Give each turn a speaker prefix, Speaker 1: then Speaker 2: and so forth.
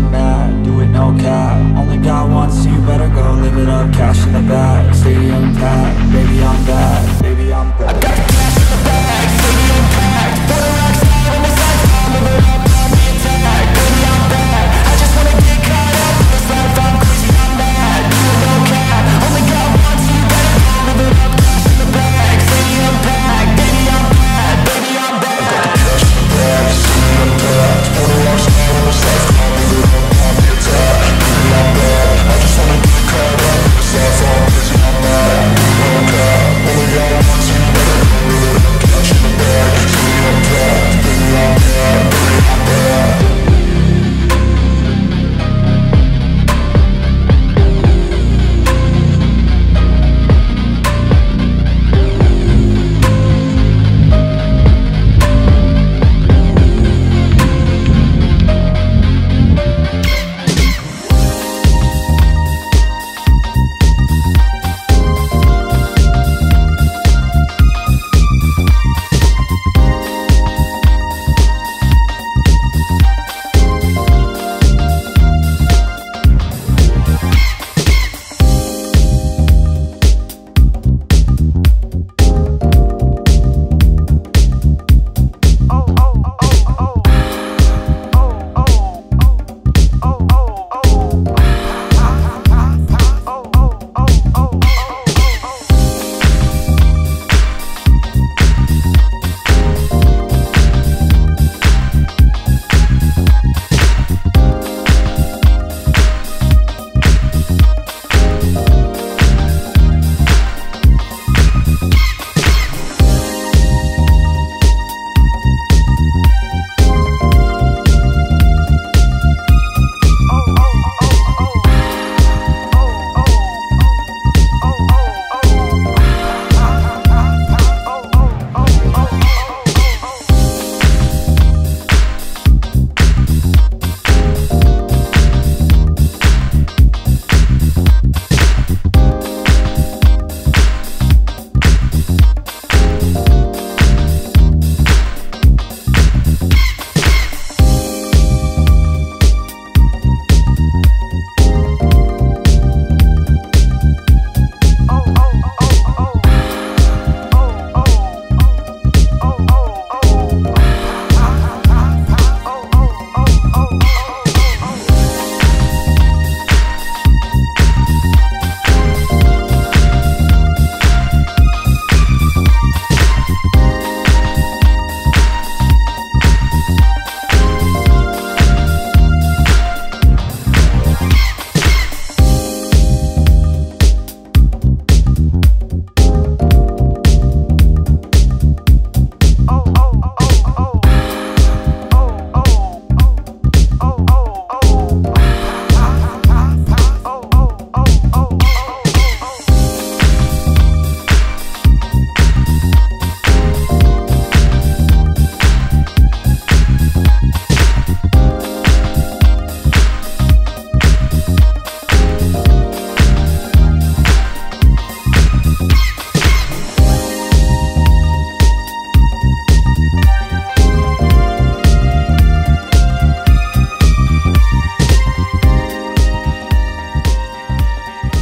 Speaker 1: I'm mad, do it no cap. Only
Speaker 2: got one, so you better go live it up Cash in the bag, stadium packed,